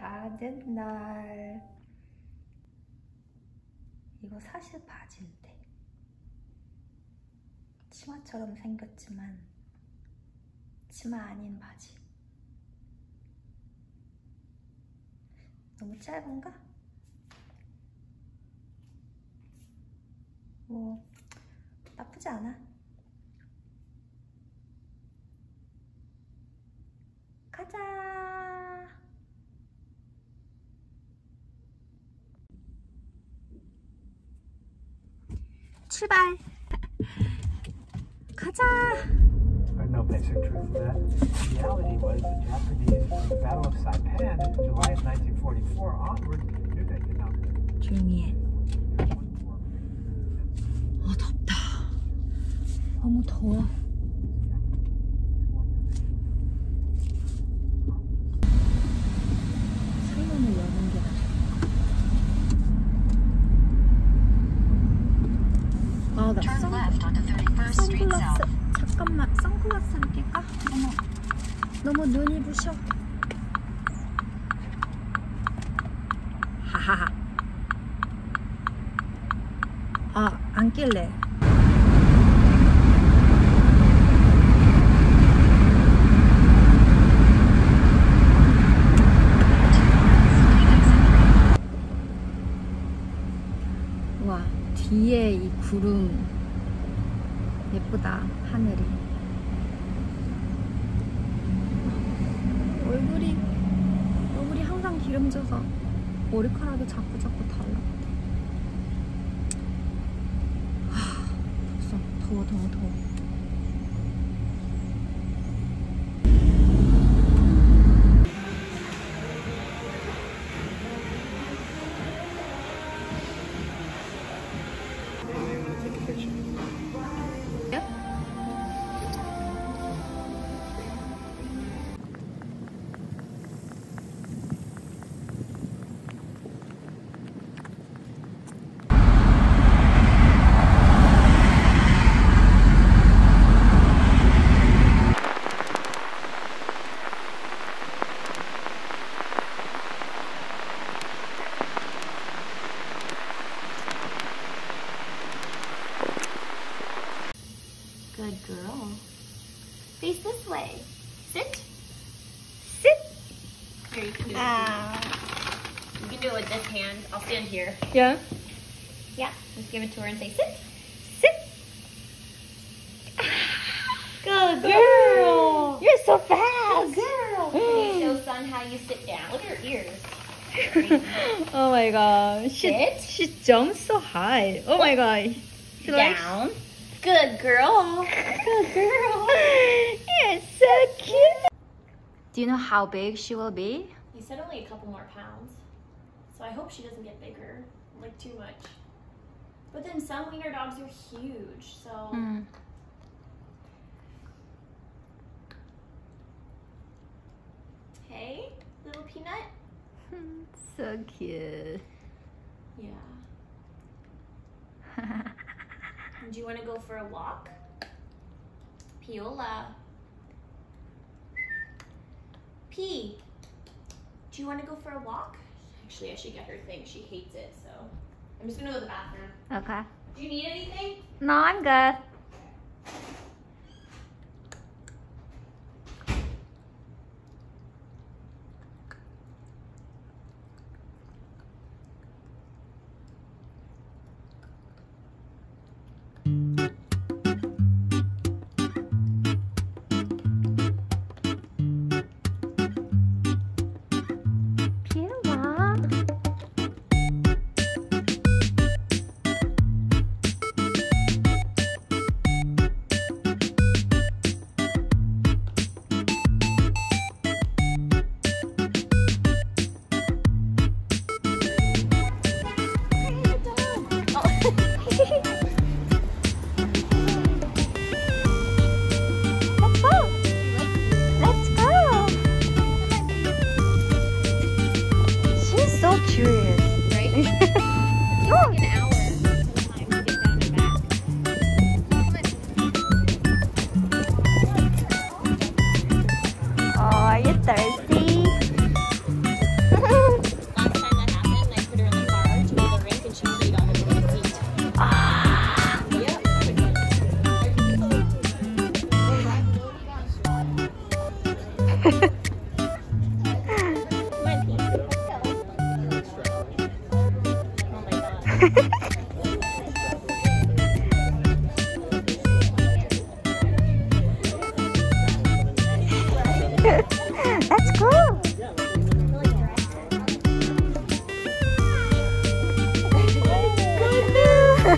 하는 날. 이거 사실 바지인데. 치마처럼 생겼지만 치마 아닌 바지. 너무 짧은가? 뭐 나쁘지 않아 가자 출발 가자 There's no basic truth that. The reality was the Japanese, from the Battle of Saipan in July of 1944 onward, knew they could not. 조용히 해 아, 덥다. 너무 더워. 창문을 여는 게 아, 나 Turn 선, left onto 31st Street 선글라스. South. 잠깐만, 선글라스를 낄까? 어머, 너무 눈이 부셔. 하하하. 아, 안 낄래. 와, 뒤에 이 구름 예쁘다, 하늘이. 얼굴이, 얼굴이 항상 기름져서 머리카락이 자꾸 자꾸 달라. 하, 벌써 더워, 더워, 더워. Face this way. Sit. Sit. Here, you can do it. 아, You can do it with this hand. I'll stand here. Yeah? Yeah. Just give it to her and say sit. sit. Good girl. You're so Good fast. girl. Mm. Can you show son how you sit down? Look at her ears. oh my god. She, Sit. she jumps so high. Oh my god. She likes- Down. Good girl. Good girl. You're so cute. Do you know how big she will be? He said only a couple more pounds. So I hope she doesn't get bigger. Like too much. But then some wiener dogs are huge. So Hmm. hey, little peanut. So cute. Yeah. Do you want to go for a walk? Piola. P. Do you want to go for a walk? Actually, I should get her thing. She hates it, so I'm just gonna go to the bathroom. Okay. Do you need anything? No, I'm good.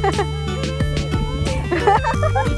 Ha ha ha!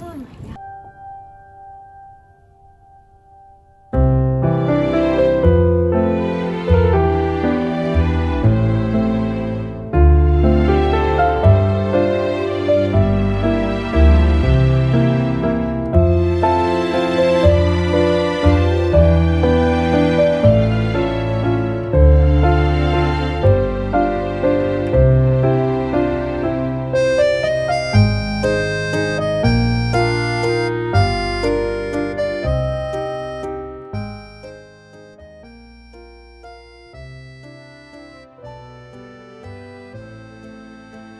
Oh my god.